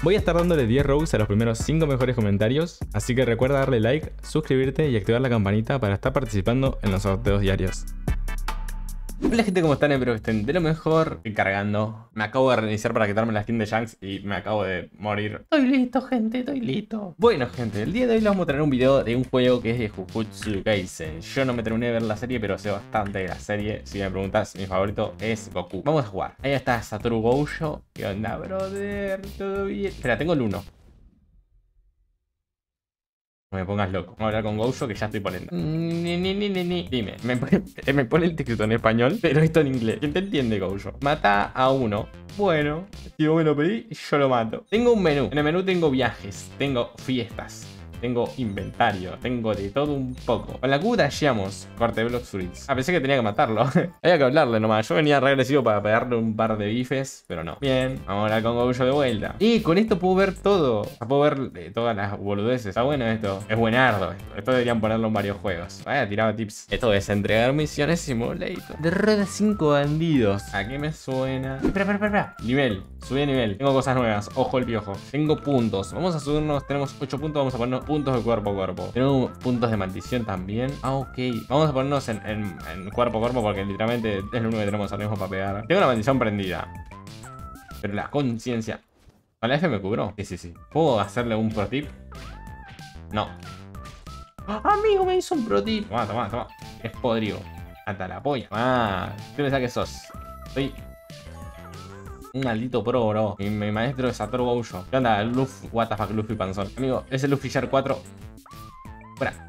Voy a estar dándole 10 Robux a los primeros 5 mejores comentarios, así que recuerda darle like, suscribirte y activar la campanita para estar participando en los sorteos diarios. Hola gente, ¿cómo están? Espero que estén de lo mejor. Estoy cargando. Me acabo de reiniciar para quitarme la skin de Shanks y me acabo de morir. Estoy listo, gente, estoy listo. Bueno, gente, el día de hoy les vamos a traer un video de un juego que es de Jujutsu Kaisen. Yo no me terminé de ver la serie, pero sé bastante de la serie. Si me preguntas, mi favorito es Goku. Vamos a jugar. Ahí está Satoru Gojo. ¿Qué onda, brother? ¿Todo bien? Espera, tengo el 1. No me pongas loco. Vamos a hablar con Gojo que ya estoy poniendo. Ni, ni, ni, ni, Dime, me pone, me pone el texto en español, pero esto en inglés. ¿Quién te entiende, Gojo? Mata a uno. Bueno, si vos me lo pedí, yo lo mato. Tengo un menú. En el menú tengo viajes, tengo fiestas, tengo inventario, tengo de todo un poco. Con la Q dasheamos, corte Block Fruits. Ah, pensé que tenía que matarlo. Había que hablarle nomás. Yo venía regresivo para pegarle un par de bifes, pero no. Bien, vamos a hablar con Gojo de vuelta. Y con esto puedo ver todo. puedo ver eh, todas las boludeces. Está bueno esto. Es buenardo esto. Esto deberían ponerlo en varios juegos. Vaya, tiraba tips. Esto es entregar misiones simulator. De red 5 bandidos. ¿A qué me suena? Espera, espera, espera. Nivel. Subí de nivel. Tengo cosas nuevas. Ojo el piojo. Tengo puntos. Vamos a subirnos. Tenemos 8 puntos. Vamos a ponernos puntos de cuerpo a cuerpo. Tenemos puntos de maldición también. Ah, ok. Vamos a ponernos en, cuerpo a cuerpo porque literalmente es lo único que tenemos ahora mismo para pegar. Tengo una maldición prendida. Pero la conciencia. ¿Con la F me cubró? Sí, sí, sí. ¿Puedo hacerle un pro tip? No. amigo, me hizo un pro tip. Toma, toma, toma. Es podrido. Hasta la polla. Ah, ¿qué pensás que sos? Soy un maldito pro, bro. Mi, maestro es Satoru Gojo. ¿Qué onda? Luffy, what the fuck, Luffy Panzón. Amigo, ese Luffy Share 4. Fuera.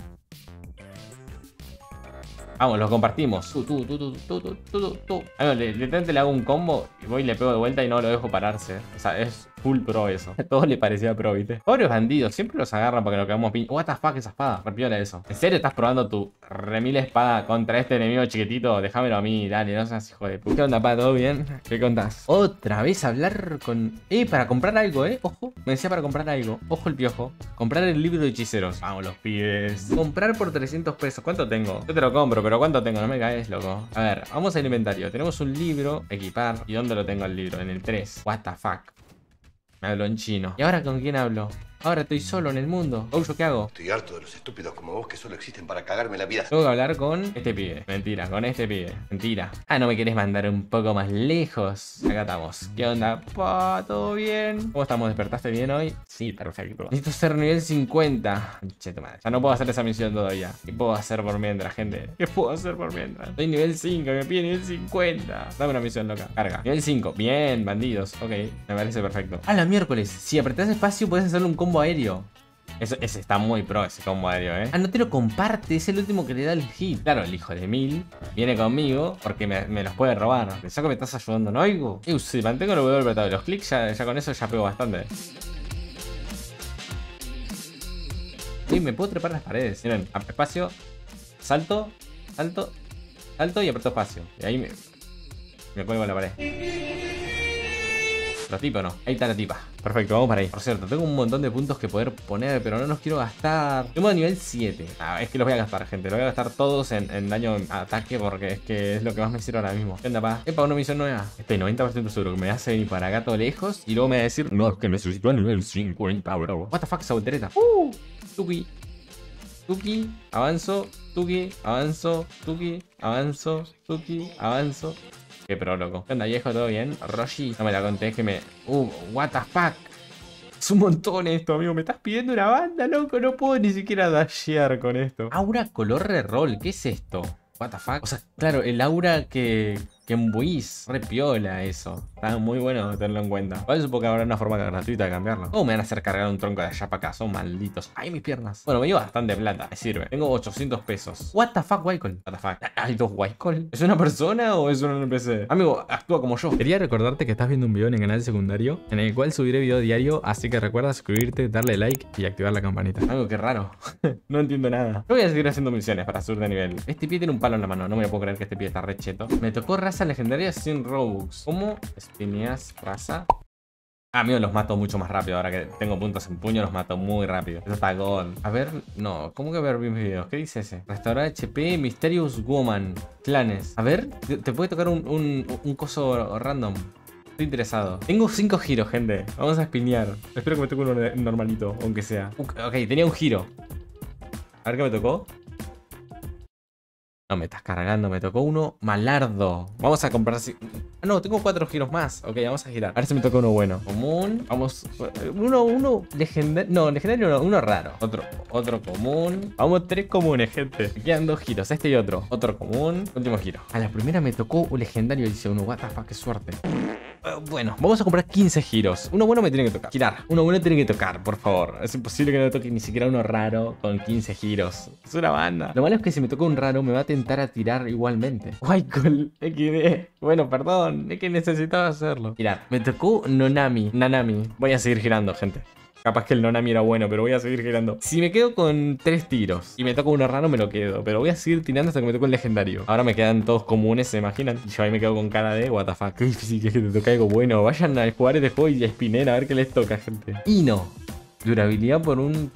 Vamos, lo compartimos. Tú, tú, tú, tú, tú, tú, tú. Amigo, le, literalmente le hago un combo y voy y le pego de vuelta y no lo dejo pararse. O sea, es full pro eso. A todos le parecía pro, ¿viste? Pobres bandidos, siempre los agarran para que lo quedamos pin. What the fuck, esa espada. Repiola eso. ¿En serio estás probando tu remil espada contra este enemigo chiquitito? Déjamelo a mí, dale, no seas hijo de puta. ¿Qué onda, pa? ¿Todo bien? ¿Qué contás? Otra vez hablar con. Eh, para comprar algo, eh. Ojo. Me decía para comprar algo. Ojo el piojo. Comprar el libro de hechiceros. Vamos, los pibes. Comprar por 300 pesos. ¿Cuánto tengo? Yo te lo compro, pero ¿cuánto tengo? No me caes, loco. A ver, vamos al inventario. Tenemos un libro, equipar. ¿Y dónde lo tengo el libro? En el 3. What the fuck. Me hablo en chino. ¿Y ahora con quién hablo? Ahora estoy solo en el mundo. Ojo, ¿qué hago? Estoy harto de los estúpidos como vos que solo existen para cagarme la vida. Tengo que hablar con este pibe. Mentira, con este pibe. Mentira. Ah, ¿no me querés mandar un poco más lejos? Acá estamos. ¿Qué onda? Pa, ¿todo bien? ¿Cómo estamos? ¿Despertaste bien hoy? Sí, perfecto. Necesito ser nivel 50. Che, tu madre. Ya no puedo hacer esa misión todavía. ¿Qué puedo hacer por mientras, gente? ¿Qué puedo hacer por mientras? Soy nivel 5, me pide nivel 50. Dame una misión loca. Carga. Nivel 5. Bien, bandidos. Ok, me parece perfecto. A la miércoles. Si apretás espacio, puedes hacerle un combo aéreo. Eso, ese está muy pro, ese combo aéreo, ¿eh? Ah, no te lo comparte, es el último que le da el hit. Claro, el hijo de Mil viene conmigo porque me, los puede robar. Pensá que me estás ayudando, ¿no oigo? Uh, si mantengo el W apretado los clics, ya, ya con eso ya pego bastante. Uy, me puedo trepar las paredes. Miren, espacio, salto, salto, salto y aprieto espacio. Y ahí me, me cuelgo en la pared. ¿La tipa o no? Ahí está la tipa. Perfecto, vamos para ahí. Por cierto, tengo un montón de puntos que poder poner, pero no los quiero gastar. Tengo a nivel 7. Ah, es que los voy a gastar, gente. Los voy a gastar todos en, daño ataque porque es que es lo que más me sirve ahora mismo. ¿Qué onda, pa? Epa, una misión nueva. Estoy 90% seguro que me hace venir para acá todo lejos y luego me va a decir, no, es que suscitó a nivel 50, bro. What the fuck, esa voltereta. Uh, tuki. Tuki, avanzo, tuki, avanzo, tuki, avanzo, tuki, avanzo. Qué pro, loco. ¿Qué onda, viejo? ¿Todo bien? Roshi, no me la conté, que me... Uh, what the fuck. Es un montón esto, amigo. Me estás pidiendo una banda, loco. No puedo ni siquiera dashear con esto. Aura color reroll. ¿Qué es esto? What the fuck. O sea, claro, el aura que, que embuís. Re piola eso. Está muy bueno tenerlo en cuenta. Igual supongo que habrá una forma gratuita de cambiarlo. ¿Cómo me van a hacer cargar un tronco de allá para acá? Son malditos. ¡Ay, mis piernas! Bueno, me dio bastante plata. Me sirve. Tengo 800 pesos. What the fuck, Wycol? What the fuck. ¿Hay dos Wycol? ¿Es una persona o es un NPC? Amigo, actúa como yo. Quería recordarte que estás viendo un video en el canal secundario en el cual subiré video diario, así que recuerda suscribirte, darle like y activar la campanita. Algo que raro. no entiendo nada. Yo voy a seguir haciendo misiones para subir de nivel. Este pie tiene un palo en la mano. No me puedo creer que este pie está re cheto. Me tocó raza legendaria sin Robux. ¿Cómo? Espineas Ah, amigo, los mato mucho más rápido. Ahora que tengo puntos en puño, los mato muy rápido. Eso está. A ver, no. ¿Cómo que ver mis videos? ¿Qué dice ese? Restaurar HP, Mysterious Woman. Clanes. A ver, te, puede tocar un, un, un coso random. Estoy interesado. Tengo 5 giros, gente. Vamos a espinear. Espero que me toque uno normalito, aunque sea. Ok, tenía un giro. A ver qué me tocó. No, me estás cargando. Me tocó uno malardo. Vamos a comprar... así. Ah, no, tengo cuatro giros más. Ok, vamos a girar. A ver si me toca uno bueno. Común. Vamos... Uno, uno legendario... No, legendario no. Uno raro. Otro, otro común. Vamos, tres comunes, gente. Me quedan dos giros. Este y otro. Otro común. Último giro. A la primera me tocó un legendario. Dice uno, what the fuck, qué suerte. Eh, bueno, vamos a comprar 15 giros. Uno bueno me tiene que tocar. Girar. Uno bueno tiene que tocar, por favor. Es imposible que no toque ni siquiera uno raro con 15 giros. Es una banda. Lo malo es que si me toca un raro me va a tentar a tirar igualmente. Wycol XD. Bueno, perdón. Es que necesitaba hacerlo. Mirad, me tocó Nonami. Nanami. Voy a seguir girando, gente. Capaz que el Nonami era bueno, pero voy a seguir girando. Si me quedo con tres tiros y me toco uno raro, me lo quedo. Pero voy a seguir tirando hasta que me toque el legendario. Ahora me quedan todos comunes, ¿se imaginan? Y yo ahí me quedo con cara de what the fuck. Qué que te toque algo bueno. Vayan a jugar este juego y a spinner a ver qué les toca, gente. Y no. Durabilidad por un...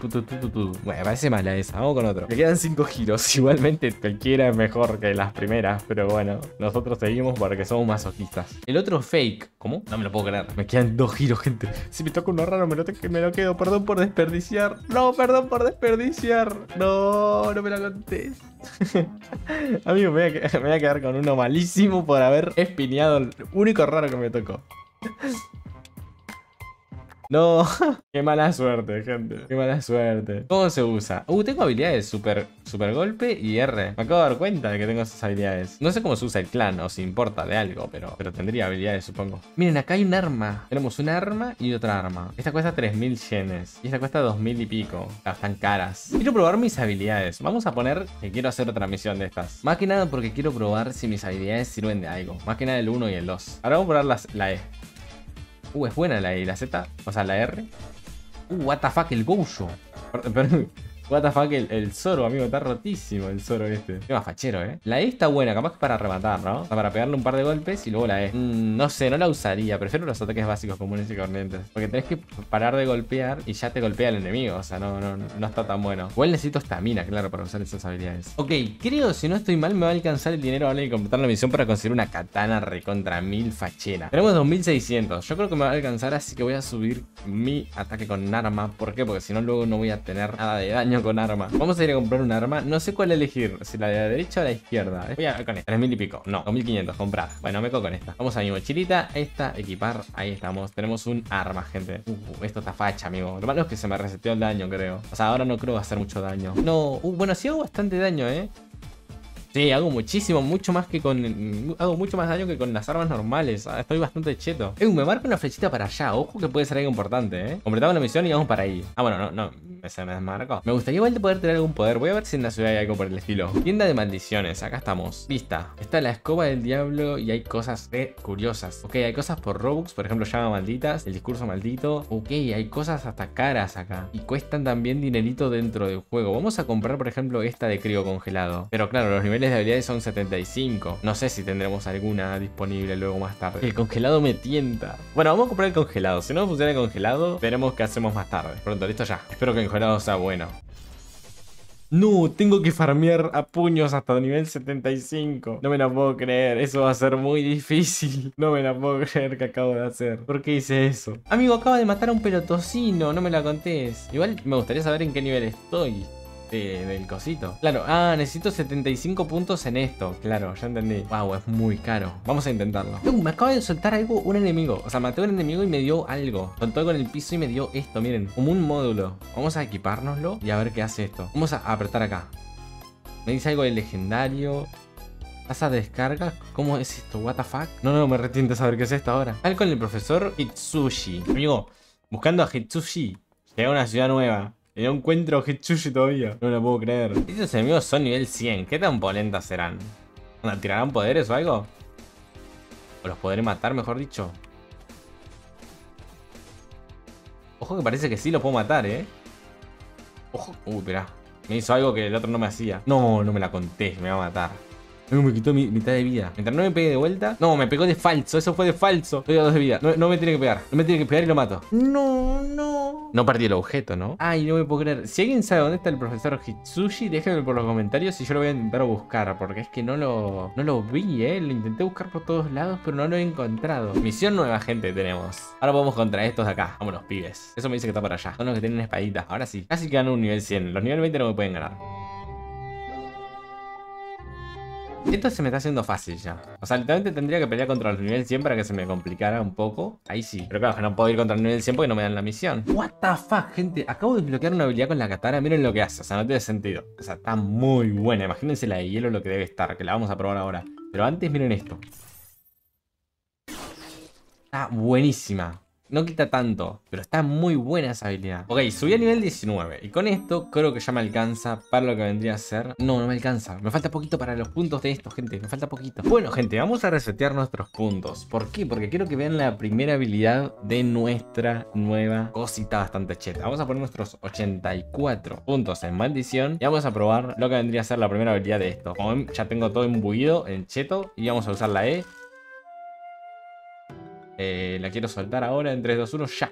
Bueno, parece mala esa. Vamos con otro. Me quedan 5 giros. Igualmente cualquiera es mejor que las primeras. Pero bueno, nosotros seguimos porque somos masoquistas. El otro fake. ¿Cómo? No me lo puedo creer. Me quedan dos giros, gente. Si me toca uno raro, me lo, me lo quedo. Perdón por desperdiciar. No, perdón por desperdiciar. No, no me lo contés. Amigo, me voy, a, me voy a quedar con uno malísimo por haber espineado el único raro que me tocó. No, qué mala suerte, gente. Qué mala suerte. ¿Cómo se usa? Uh, tengo habilidades super, super golpe y R. Me acabo de dar cuenta de que tengo esas habilidades. No sé cómo se usa el clan o si importa de algo, pero, pero tendría habilidades, supongo. Miren, acá hay un arma. Tenemos un arma y otra arma. Esta cuesta 3000 yenes. Y esta cuesta 2000 y pico. Están caras. Quiero probar mis habilidades. Vamos a poner que quiero hacer otra misión de estas. Más que nada porque quiero probar si mis habilidades sirven de algo. Más que nada el 1 y el 2. Ahora vamos a probar la E. Uh, es buena la E la Z. O sea, la R. Uh, what the fuck, el Gojo. What the fuck, el, Zoro, amigo, está rotísimo el Zoro este. Qué más fachero, ¿eh? La E está buena, capaz que para rematar, ¿no? O sea, para pegarle un par de golpes y luego la E. Mm, no sé, no la usaría. Prefiero los ataques básicos comunes y corrientes. Porque tenés que parar de golpear y ya te golpea el enemigo. O sea, no, no, no está tan bueno. Igual necesito estamina, claro, para usar esas habilidades. Ok, creo, si no estoy mal, me va a alcanzar el dinero ahora de completar la misión para conseguir una katana recontra mil fachera. Tenemos 2600. Yo creo que me va a alcanzar, así que voy a subir mi ataque con arma. ¿Por qué? Porque si no, luego no voy a tener nada de daño con arma. Vamos a ir a comprar un arma. No sé cuál elegir. Si la de la derecha o la izquierda. Voy a con esta. 3000 y pico. No, 2500. Comprar. Bueno, me cojo con esta. Vamos a mi mochilita. Esta, equipar. Ahí estamos. Tenemos un arma, gente. Uh, esto está facha, amigo. Lo malo es que se me reseteó el daño, creo. O sea, ahora no creo hacer mucho daño. No, uh, bueno, sí hago bastante daño, ¿eh? Sí, hago muchísimo, mucho más que con... Hago mucho más daño que con las armas normales. Ah, estoy bastante cheto. Eh, me marca una flechita para allá. Ojo que puede ser algo importante, ¿eh? Completamos la misión y vamos para ahí. Ah, bueno, no, no. Se me desmarcó. Me gustaría igual de poder tener algún poder. Voy a ver si en la ciudad hay algo por el estilo. Tienda de maldiciones. Acá estamos. Vista. Está la escoba del diablo y hay cosas re curiosas. Ok, hay cosas por Robux. Por ejemplo, llama malditas. El discurso maldito. Ok, hay cosas hasta caras acá. Y cuestan también dinerito dentro del juego. Vamos a comprar, por ejemplo, esta de crío congelado. Pero claro, los niveles de habilidades son 75. No sé si tendremos alguna disponible luego más tarde. El congelado me tienta. Bueno, vamos a comprar el congelado. Si no funciona el congelado, veremos qué hacemos más tarde. Pronto, listo ya. Espero que congelado sea bueno. No, tengo que farmear a puños hasta nivel 75. No me la puedo creer. Eso va a ser muy difícil. No me la puedo creer que acabo de hacer. ¿Por qué hice eso? Amigo, acaba de matar a un pelotocino. No me la contés. Igual me gustaría saber en qué nivel estoy del cosito. Claro, ah, necesito 75 puntos en esto. Claro, ya entendí. Wow, es muy caro. Vamos a intentarlo. me acaba de soltar algo un enemigo. O sea, maté a un enemigo y me dio algo. Soltó algo en el piso y me dio esto, miren. Como un módulo. Vamos a equipárnoslo y a ver qué hace esto. Vamos a apretar acá. Me dice algo de legendario. Tasa de descarga. ¿Cómo es esto? ¿What the fuck? No, no, me retiente saber qué es esto ahora. Al con el profesor Hitsushi. Amigo, buscando a Hitsushi. Llega a una ciudad nueva. Y no encuentro Hitsushi todavía. No lo puedo creer. Estos enemigos son nivel 100. ¿Qué tan polentas serán? ¿Tirarán poderes o algo? ¿O los podré matar, mejor dicho? Ojo que parece que sí lo puedo matar, ¿eh? Ojo. Uy, espera. Me hizo algo que el otro no me hacía. No, no me la conté. Me va a matar. Me quitó mi mitad de vida. Mientras no me pegue de vuelta. No, me pegó de falso. Eso fue de falso. Estoy a dos de vida. No, no me tiene que pegar. No me tiene que pegar y lo mato. No, no. No perdí el objeto, ¿no? Ay, no me puedo creer. Si alguien sabe dónde está el profesor Hitsushi, déjenme por los comentarios y yo lo voy a intentar buscar. Porque es que no lo, no lo vi, ¿eh? Lo intenté buscar por todos lados, pero no lo he encontrado. Misión nueva, gente, tenemos. Ahora vamos contra estos de acá. Vámonos, pibes. Eso me dice que está para allá. Son los que tienen espaditas. Ahora sí. Casi que gano un nivel 100. Los nivel 20 no me pueden ganar. Esto se me está haciendo fácil ya. O sea, literalmente tendría que pelear contra el nivel 100 para que se me complicara un poco. Ahí sí. Pero claro, que no puedo ir contra el nivel 100 porque no me dan la misión. What the fuck, gente. Acabo de desbloquear una habilidad con la katana. Miren lo que hace. O sea, no tiene sentido. O sea, está muy buena. Imagínense la de hielo lo que debe estar. Que la vamos a probar ahora. Pero antes miren esto. Está buenísima. No quita tanto, pero está muy buena esa habilidad. Ok, subí a nivel 19. Y con esto creo que ya me alcanza para lo que vendría a ser... No, no me alcanza. Me falta poquito para los puntos de esto, gente. Me falta poquito. Bueno, gente, vamos a resetear nuestros puntos. ¿Por qué? Porque quiero que vean la primera habilidad de nuestra nueva cosita bastante cheta. Vamos a poner nuestros 84 puntos en maldición. Y vamos a probar lo que vendría a ser la primera habilidad de esto. Como ven, ya tengo todo imbuido en cheto. Y vamos a usar la E. Eh, la quiero soltar ahora en 3, 2, 1, ya.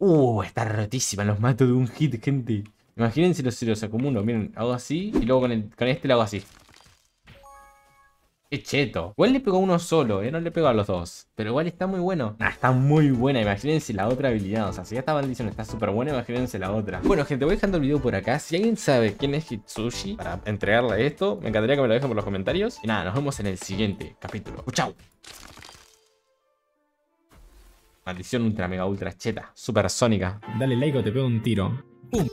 Uh, está rotísima. Los mato de un hit, gente. Imagínense los, si los acumulo. Miren, hago así y luego con, con este lo hago así. Qué cheto. Igual le pegó uno solo, ¿eh? No le pegó a los dos. Pero igual está muy bueno. Ah, está muy buena. Imagínense la otra habilidad. O sea, si esta maldición está súper buena, imagínense la otra. Bueno, gente, voy dejando el video por acá. Si alguien sabe quién es Hitsushi para entregarle esto, me encantaría que me lo dejen por los comentarios. Y nada, nos vemos en el siguiente capítulo. ¡Chao! Maldición ultra mega ultra cheta, supersónica. Dale like o te pego un tiro. ¡Pum!